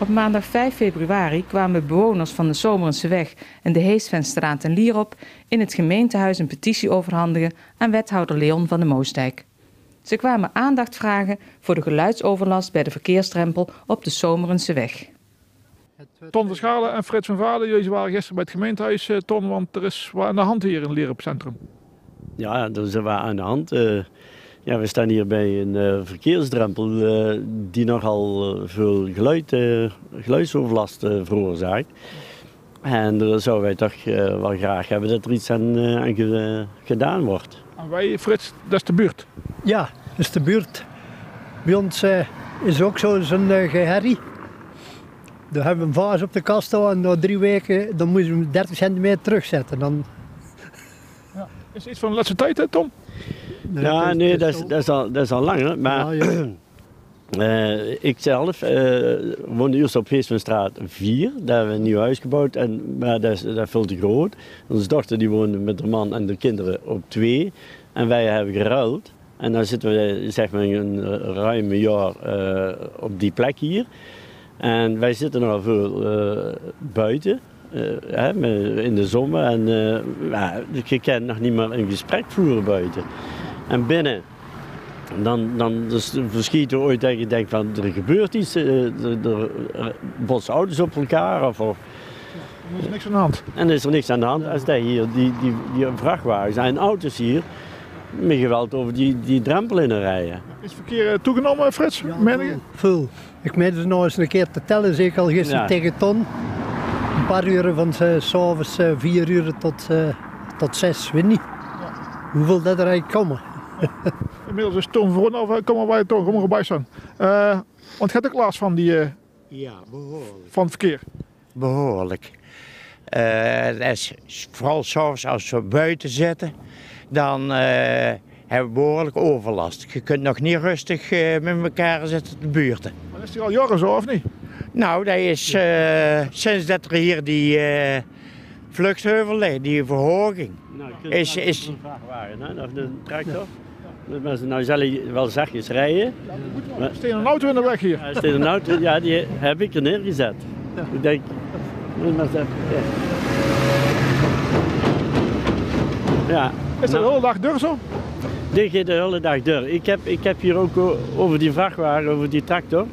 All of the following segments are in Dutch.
Op maandag 5 februari kwamen bewoners van de Zomerenseweg en de Heesvenstraat en Lierop in het gemeentehuis een petitie overhandigen aan wethouder Leon van de Moosdijk. Ze kwamen aandacht vragen voor de geluidsoverlast bij de verkeersdrempel op de Zomerenseweg. Ton van Schalen en Frits van Vaden, jullie waren gisteren bij het gemeentehuis, eh, Ton, want er is wat aan de hand hier in het Lierop Centrum. Ja, er is wat aan de hand. Ja, we staan hier bij een eh, verkeersdrempel eh, die nogal eh, veel geluid, eh, geluidsoverlast eh, veroorzaakt. En daar zouden wij toch eh, wel graag hebben dat er iets aan, eh, aan ge- gedaan wordt. En wij, Frits, dat is de buurt. Ja, dat is de buurt. Bij ons is ook zo zo'n uh, geherrie. Dan hebben we een vaas op de kast en na drie weken dan moeten we hem 30 centimeter terugzetten. Dan, Is het iets van de laatste tijd, hè, Tom? Ja, nee, dat is, dat is, al, dat is al langer. Maar Ja, ja. Eh, ik zelf eh, woonde eerst op Heesvenstraat 4. Daar hebben we een nieuw huis gebouwd, en, maar dat is, dat is veel te groot. Onze dochter die woonde met haar man en de kinderen op 2. En wij hebben geruild. En dan zitten we zeg maar een eh, ruim jaar eh, op die plek hier. En wij zitten nog veel eh, buiten. eh, in de zomer. En eh, ja, je kan nog niet meer een gesprek voeren buiten. En binnen dan, dan dus verschieten we ooit dat je denkt van er gebeurt iets, eh, er, er botsen auto's op elkaar of, of- Er is niks aan de hand. en er is er niks aan de hand. Als dat hier, die, die, die vrachtwagens en auto's hier met geweld over die, die drempel in rijden. Is het verkeer eh, toegenomen, Frits? Meen? Veel. Ik meet het nou eens een keer te tellen, zeker al gisteren Ja. tegen ton. Een paar uren van eh, s s'avonds vier uur tot, eh, tot zes, weet niet. Hoeveel dat er eigenlijk komen? Inmiddels is Tom voor of kom maar bij Tom, kom maar erbij staan. Eh, want je hebt ook last van, die, eh, Ja, behoorlijk. van het verkeer. Behoorlijk. Eh, dat is vooral s'avonds als we buiten zitten, dan eh, hebben we behoorlijk overlast. Je kunt nog niet rustig eh, met elkaar zitten te buurten. Maar is die al jaren zo, of niet? Nou, dat is eh, sinds dat er hier die eh vluchtheuvel ligt, die verhoging. Nou, Is- is- een vrachtwagen hè, of een tractor. Dat mensen nou zullen wel zachtjes rijden. Er staat een auto in de weg hier. Er een auto, ja, die heb ik er neergezet. Ik denk, maar ja. Ja, Is dat de hele dag deur zo? dit gaat de hele dag door. Ik heb, ik heb hier ook o- over die vrachtwagen, over die tractor,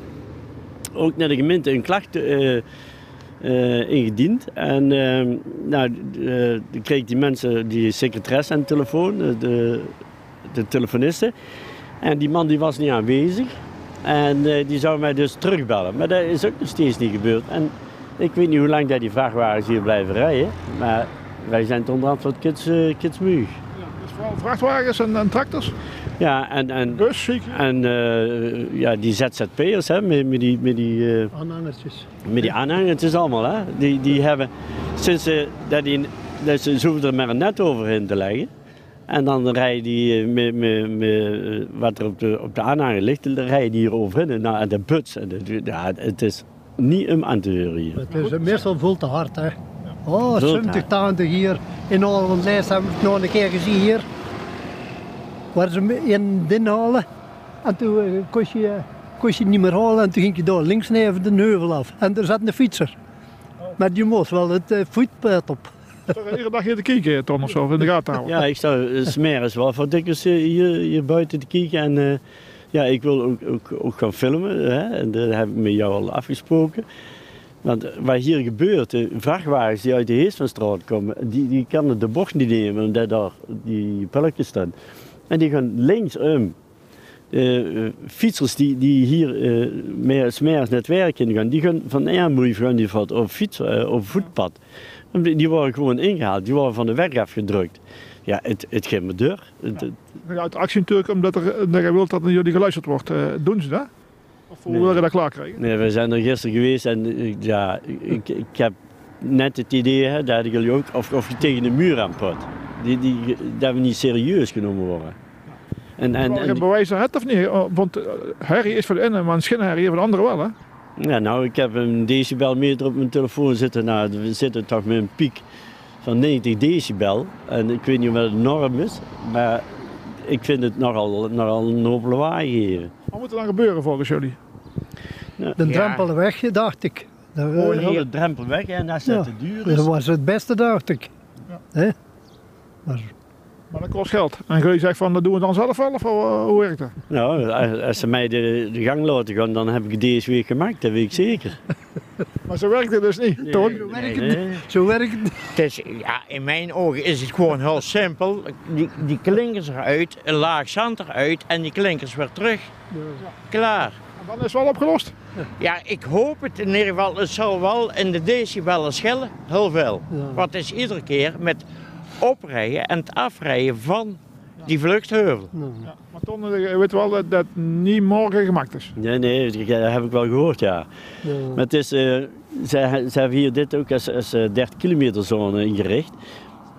ook naar de gemeente een klacht eh, eh, ingediend. En eh, nou, eh, kreeg die mensen, die secretaresse aan de telefoon, eh, de, de telefoniste. En die man die was niet aanwezig. En eh, die zou mij dus terugbellen. Maar dat is ook nog steeds niet gebeurd. En ik weet niet hoe lang dat die vrachtwagens hier blijven rijden. Maar wij zijn het onderhand wat kids, eh, kidsmuug. Dus vooral vrachtwagens en, en tractors. Ja, en, en, Bus, en eh, ja, die ZZP'ers hè, met, met die, met die, eh, Aanhangertjes. met die aanhangers, het is allemaal, hè, die, die hebben sinds ze, dat die, dat ze, ze hoeven er maar een net overheen te leggen. En dan rijden die eh, met, met, met eh, wat er op de, op de aanhanger ligt, dan rijden die hier overheen. Nou, en de buts, en de, ja, het is niet om aan te horen hier. Het is eh, meestal veel te hard, hè. Oh, Veel te 70, hard. 80 hier. In Holland lijst hebben we het nog een keer gezien hier. Waar ze me in din halen. En toen kon, je, kon je niet meer halen. En toen ging je daar links neven de heuvel af. En er zat een fietser. Maar die moest wel het voetpad op. Toch iedere dag hier te kijken, Tom, of zo, of in de gaten houden. Ja, ik sta smeren wel voor dikwijls eh, hier, buiten te kijken. En eh, ja, ik wil ook, ook, ook gaan filmen. Hè? En dat heb ik met jou al afgesproken. Want wat hier gebeurt, de vrachtwagens die uit de Heesvanstraat komen, die, die kunnen de bocht niet nemen omdat daar die pelletjes staan. En die gaan linksom. Eh, eh, fietsers die, die hier eh naar het werk in gaan, die gaan van Ermoei gaan die op fiets, eh, op voetpad. Die worden gewoon ingehaald, die worden van de weg afgedrukt. Ja, het, het gaat me deur. Het- Ja, uit actie natuurlijk, omdat er, dat je wilt dat naar jullie geluisterd wordt. eh, doen ze dat? Of hoe Nee. wil je dat klaar krijgen? Nee, we zijn er gisteren geweest en eh, ja, ik, ik heb net het idee hè, dat jullie ook, of, of je tegen de muur aan pot. Die, die, dat we niet serieus genomen worden. En, en, En, en, bewijzen het of niet? Oh, Want eh, Harry is voor de ene, maar een schinherrie voor de andere wel, hè? Ja, nou, ik heb een decibelmeter op mijn telefoon zitten. Nou, we zitten toch met een piek van 90 decibel. En ik weet niet of dat de norm is, maar ik vind het nogal, nogal een hoop lawaai geven. Wat moet er dan gebeuren volgens jullie? Ja. De Ja. Drempelweg, dacht ik. Dat, eh, Gewoon heel de drempel weg en dat is Ja. het te duur. Dus. dat was het beste, dacht ik. Hè? Maar Maar dat kost geld. En jullie zegt van, dat doen we dan zelf wel, of eh, hoe werkt dat? Nou, als- als ze mij de, de gang laten gaan, dan heb ik het deze week gemaakt, dat weet ik zeker. Maar zo werkt het dus niet, Toon. Nee, werkt nee. zo werkt het. Het is, ja, in mijn ogen is het gewoon heel simpel. Die, die klinkers eruit, een laag zand eruit en die klinkers weer terug. Klaar. En dan is het wel opgelost. Ja, ik hoop het in ieder geval. Het zal wel in de decibellen schillen, heel veel. Ja. Het is iedere keer met oprijden en het afrijden van die vluchtheuvel. Ja. Maar Ton, je weet wel dat dat niet morgen gemaakt is. Nee, nee, dat heb ik wel gehoord, ja. ja. Maar het is, eh, ze, ze hebben hier dit ook als, als eh, 30 kilometer zone ingericht.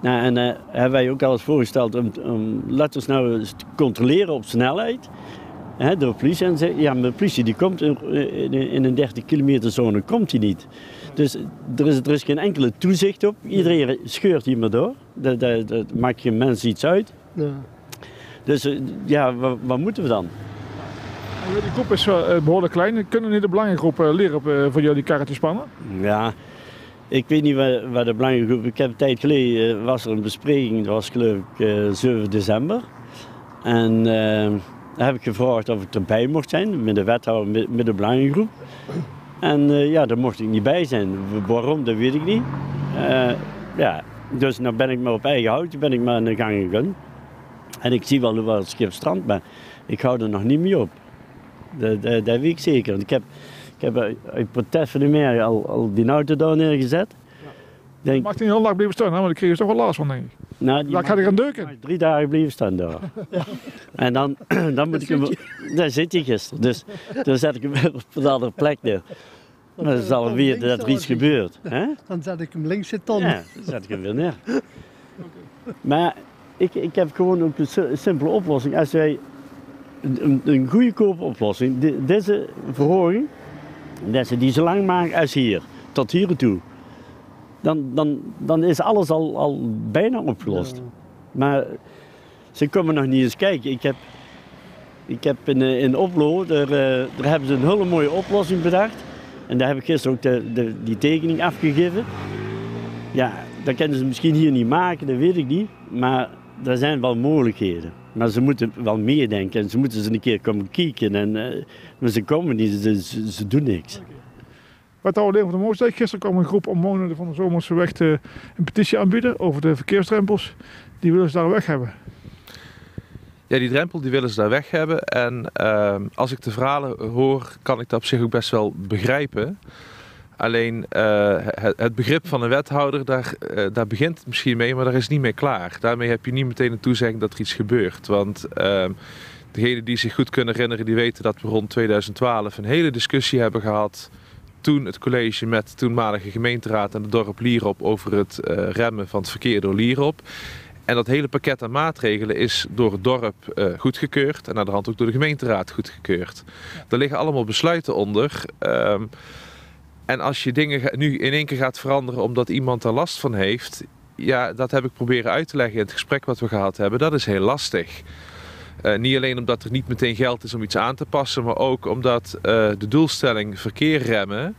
Nou, en eh, hebben wij ook al eens voorgesteld om, om laten we nou eens te controleren op snelheid. Hè, door de politie. En ze, ja, maar de politie die komt in, een 30 kilometer zone komt die niet. Dus er is, er is geen enkele toezicht op. Iedereen scheurt hier maar door. Dat, dat, dat maakt geen mens iets uit. Ja. Dus eh, ja, wat, wat moeten we dan? En Die groep is eh, behoorlijk klein. Kunnen niet de belangrijke groep eh, leren op, voor jullie karretjes spannen? Ja, ik weet niet waar, waar de belangrijke groep... Ik heb een tijd geleden was er een bespreking, dat was geloof ik eh, 7 december. En daar heb ik gevraagd of ik erbij mocht zijn, met de wethouder, met, met de belangrijke groep. En eh, ja, daar mocht ik niet bij zijn. Waarom, dat weet ik niet. Eh, ja, dus nou ben ik maar op eigen houtje ben ik maar aan de gang gegaan. En ik zie wel waar het schip strandt, maar ik hou er nog niet mee op. Dat, dat, dat weet ik zeker. Want Ik heb, ik heb uit protest van de meer al, al die auto daar neergezet. Denk, Mag die heel lang blijven staan, want dan kreeg je toch wel last van, denk ik. Nou, gaat hij gaan deuken. drie dagen blijven staan daar. En dan, dan moet ik hem... Daar zit hij gisteren. Dus dan zet ik hem weer op een andere plek neer. Maar dan zal er weer dat er iets gebeurt. Hè? Dan zet ik hem links zitten. Ja, dan zet ik hem weer neer. Maar ik, ik heb gewoon ook een si- simpele oplossing. Als wij een, een, goedkope oplossing, de- deze verhoging, dat ze die zo lang maken als hier, tot hier en toe, dan, dan, dan is alles al, al bijna opgelost. Maar ze komen nog niet eens kijken. Ik heb, ik heb in, eh, in Oplo, daar, eh, daar hebben ze een hele mooie oplossing bedacht. En daar heb ik gisteren ook de, de, die tekening afgegeven. Ja, dat kunnen ze misschien hier niet maken, dat weet ik niet. Maar er zijn wel mogelijkheden. Maar ze moeten wel meedenken en ze moeten eens een keer komen kijken. En, eh, maar ze komen niet, ze, ze, ze doen niks. Wethouder Leeuwen van de Moosdijk. Gisteren kwam een groep omwonenden van de Zomerse weg te, een petitie aanbieden over de verkeersdrempels. Die willen ze daar weg hebben. Ja, die drempel die willen ze daar weg hebben. En ehm, als ik de verhalen hoor, kan ik dat op zich ook best wel begrijpen. Alleen eh, het, begrip van een wethouder, daar, eh, daar begint het misschien mee, maar daar is niet mee klaar. Daarmee heb je niet meteen een toezegging dat er iets gebeurt. Want uh, degenen die zich goed kunnen herinneren, die weten dat we rond 2012 een hele discussie hebben gehad. Toen het college met de toenmalige gemeenteraad en het dorp Lierop over het uh, remmen van het verkeer door Lierop. En dat hele pakket aan maatregelen is door het dorp uh, goedgekeurd en aan de hand ook door de gemeenteraad goedgekeurd. Ja. Er liggen allemaal besluiten onder. Um, en als je dingen nu in één keer gaat veranderen omdat iemand er last van heeft, ja, dat heb ik proberen uit te leggen in het gesprek wat we gehad hebben. Dat is heel lastig. Uh, niet alleen omdat er niet meteen geld is om iets aan te passen, maar ook omdat uh, de doelstelling verkeer remmen.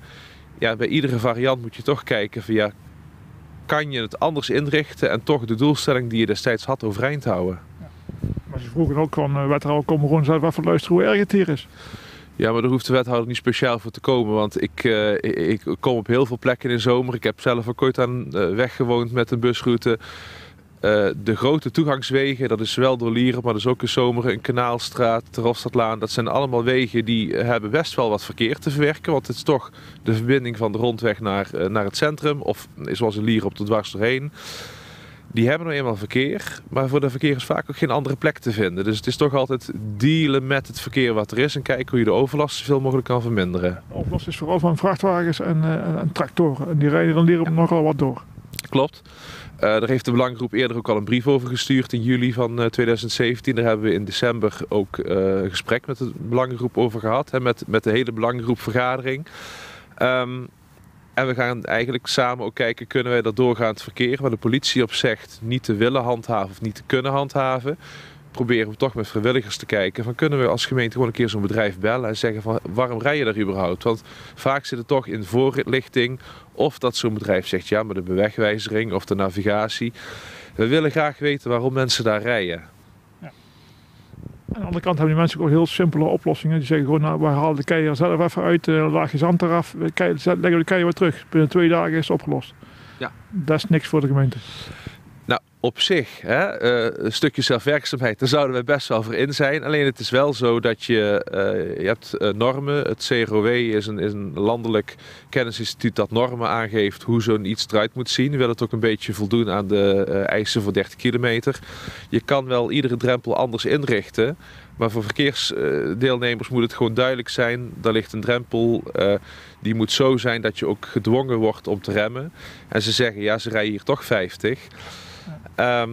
Ja, bij iedere variant moet je toch kijken van ja, kan je het anders inrichten en toch de doelstelling die je destijds had overeind houden. Ja. Maar ze vroegen ook van uh, wethouder, kom gewoon zelf even luisteren hoe erg het hier is. Ja, maar daar hoeft de wethouder niet speciaal voor te komen. Want ik, uh, ik kom op heel veel plekken in de zomer. Ik heb zelf ook ooit aan uh, weg gewoond met een busroute. Uh, de grote toegangswegen, dat is zowel door Lieren, maar dat is ook in zomer een kanaalstraat, de Rofstadlaan. Dat zijn allemaal wegen die hebben best wel wat verkeer te verwerken. Want het is toch de verbinding van de rondweg naar, naar het centrum. Of zoals in Lieren op de dwars doorheen. Die hebben nou eenmaal verkeer, maar voor de verkeer is vaak ook geen andere plek te vinden. Dus het is toch altijd dealen met het verkeer wat er is en kijken hoe je de overlast zoveel mogelijk kan verminderen. De overlast is vooral van vrachtwagens en, uh, en tractoren. En die rijden dan leren ja. nogal wat door. Klopt. Uh, daar heeft de Belangengroep eerder ook al een brief over gestuurd in juli van uh, 2017. Daar hebben we in december ook uh, een gesprek met de Belangengroep over gehad. Hè, met, met de hele Belangengroep vergadering. Um, en we gaan eigenlijk samen ook kijken, kunnen wij dat doorgaand verkeer, waar de politie op zegt niet te willen handhaven of niet te kunnen handhaven, proberen we toch met vrijwilligers te kijken van kunnen we als gemeente gewoon een keer zo'n bedrijf bellen en zeggen van waarom rij je daar überhaupt? Want vaak zit het toch in de voorlichting of dat zo'n bedrijf zegt ja, maar de bewegwijzering of de navigatie. We willen graag weten waarom mensen daar rijden. Aan de andere kant hebben die mensen ook heel simpele oplossingen. Die zeggen gewoon, nou, we halen de keier zelf even uit, uh, laag je zand eraf, we leggen de keier weer terug. Binnen twee dagen is het opgelost. Ja. Dat is niks voor de gemeente. Op zich, hè, eh, een stukje zelfwerkzaamheid, daar zouden we best wel voor in zijn. Alleen het is wel zo dat je, eh, je hebt eh, normen. Het CROW is een, een landelijk kennisinstituut dat normen aangeeft hoe zo'n iets eruit moet zien. We willen het ook een beetje voldoen aan de eisen voor 30 kilometer. Je kan wel iedere drempel anders inrichten. Maar voor verkeersdeelnemers moet het gewoon duidelijk zijn. Daar ligt een drempel. die moet zo zijn dat je ook gedwongen wordt om te remmen. En ze zeggen, ja, ze rijden hier toch 50. Ehm,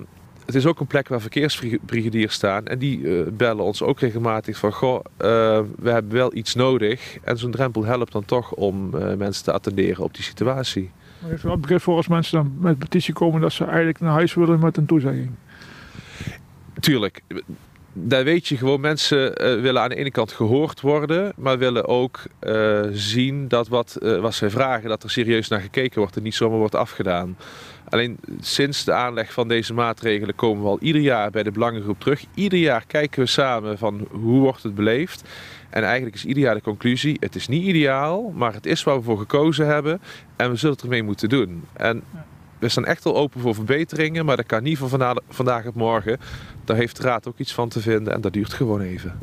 het is ook een plek waar verkeersbrigadiers staan. En die eh, bellen ons ook regelmatig van... Goh, eh, we hebben wel iets nodig. En zo'n drempel helpt dan toch om eh, mensen te attenderen op die situatie. Maar heeft u wel begrip voor als mensen dan met petitie komen dat ze eigenlijk naar huis willen met een toezegging? Tuurlijk, daar weet je gewoon, mensen eh, willen aan de ene kant gehoord worden, maar willen ook eh, zien dat wat, wat zij vragen, dat er serieus naar gekeken wordt en niet zomaar wordt afgedaan. Alleen sinds de aanleg van deze maatregelen komen we al ieder jaar bij de belangengroep terug. Ieder jaar kijken we samen van hoe wordt het beleefd. En eigenlijk is ieder jaar de conclusie, het is niet ideaal, maar het is waar we voor gekozen hebben en we zullen het ermee moeten doen. En we staan echt wel open voor verbeteringen, maar dat kan niet van vandaag op morgen. Daar heeft de raad ook iets van te vinden en dat duurt gewoon even.